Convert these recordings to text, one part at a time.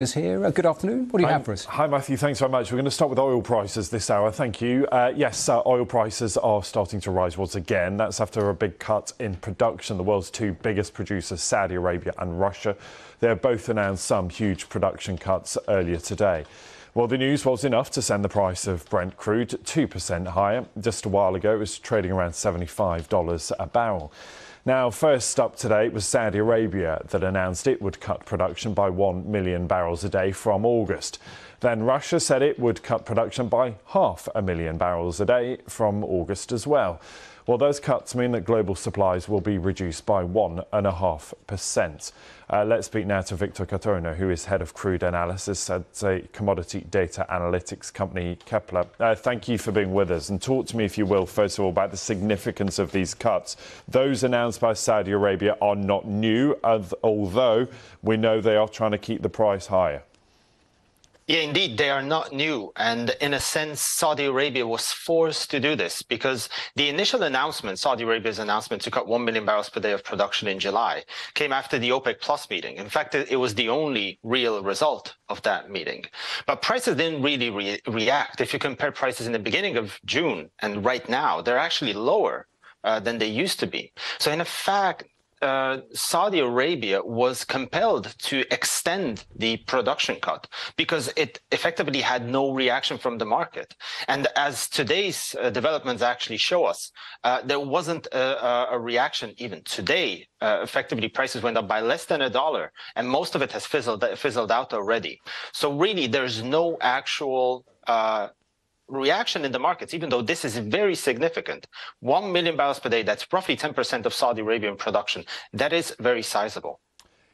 is here. Uh, good afternoon. What do you hi, have for us? Hi, Matthew. Thanks very much. We're going to start with oil prices this hour. Thank you. Uh, yes, uh, oil prices are starting to rise once again. That's after a big cut in production. The world's two biggest producers, Saudi Arabia and Russia, they have both announced some huge production cuts earlier today. Well, the news was enough to send the price of Brent crude 2% higher. Just a while ago, it was trading around $75 a barrel. Now, first up today was Saudi Arabia that announced it would cut production by 1 million barrels a day from August. Then Russia said it would cut production by half a million barrels a day from August as well. Well, those cuts mean that global supplies will be reduced by 1.5%. Uh, let's speak now to Viktor Katona, who is head of crude analysis at a commodity data analytics company, Kpler. Uh, thank you for being with us. And talk to me, if you will, first of all, about the significance of these cuts. Those announced by Saudi Arabia are not new, although we know they are trying to keep the price higher. Yeah, indeed, they are not new. And in a sense, Saudi Arabia was forced to do this because the initial announcement, Saudi Arabia's announcement to cut 1 million barrels per day of production in July, came after the OPEC Plus meeting. In fact, it was the only real result of that meeting. But prices didn't really re react. If you compare prices in the beginning of June and right now, they're actually lower uh, than they used to be. So in a fact, uh, Saudi Arabia was compelled to extend the production cut because it effectively had no reaction from the market. And as today's uh, developments actually show us, uh, there wasn't a, a, reaction even today. Uh, effectively, prices went up by less than a dollar, and most of it has fizzled, fizzled out already. So really, there's no actual uh, reaction in the markets, even though this is very significant, 1 million barrels per day, that's roughly 10% of Saudi Arabian production. That is very sizable.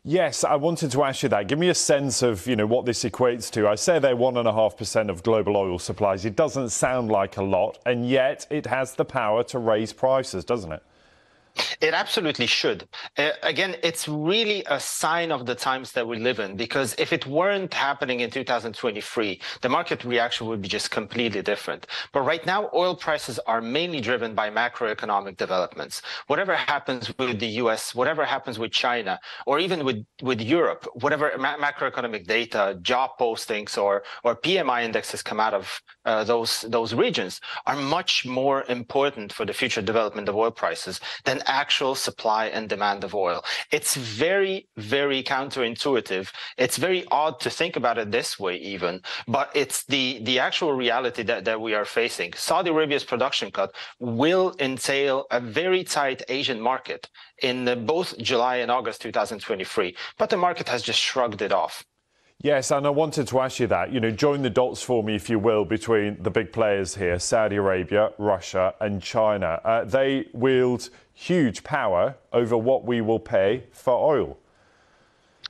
Yes, I wanted to ask you that. Give me a sense of, you know, what this equates to. I say they're one and a half percent of global oil supplies. It doesn't sound like a lot, and yet it has the power to raise prices, doesn't it? It absolutely should. Uh, again, it's really a sign of the times that we live in because if it weren't happening in 2023, the market reaction would be just completely different. But right now, oil prices are mainly driven by macroeconomic developments. Whatever happens with the US, whatever happens with China, or even with, with Europe, whatever ma macroeconomic data, job postings, or, or PMI indexes come out of uh, those, those regions are much more important for the future development of oil prices than actual supply and demand of oil. It's very, very counterintuitive. It's very odd to think about it this way, even, but it's the, the actual reality that, that we are facing. Saudi Arabia's production cut will entail a very tight Asian market in both July and August 2023, but the market has just shrugged it off. Yes, and I wanted to ask you that. You know, join the dots for me, if you will, between the big players here Saudi Arabia, Russia, and China. Uh, they wield huge power over what we will pay for oil.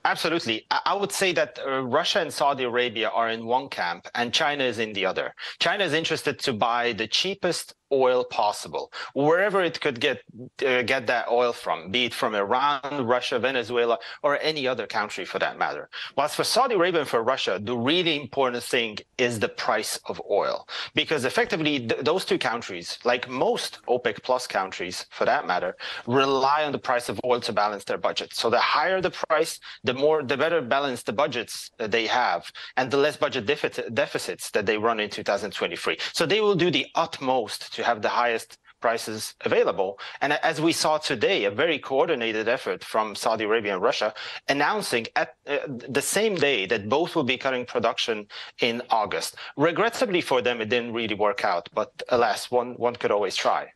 Absolutely. I would say that uh, Russia and Saudi Arabia are in one camp and China is in the other. China is interested to buy the cheapest oil possible, wherever it could get uh, get that oil from, be it from Iran, Russia, Venezuela, or any other country for that matter. Whilst for Saudi Arabia and for Russia, the really important thing is the price of oil, because effectively th those two countries, like most OPEC plus countries for that matter, rely on the price of oil to balance their budget. So the higher the price, the more the better balanced the budgets they have, and the less budget deficits that they run in 2023. So they will do the utmost to have the highest prices available. And as we saw today, a very coordinated effort from Saudi Arabia and Russia announcing at uh, the same day that both will be cutting production in August. Regrettably for them, it didn't really work out, but alas, one, one could always try.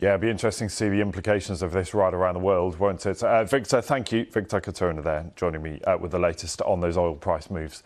Yeah, it'd be interesting to see the implications of this right around the world, won't it? Uh, Viktor, thank you. Viktor Katona there, joining me uh, with the latest on those oil price moves.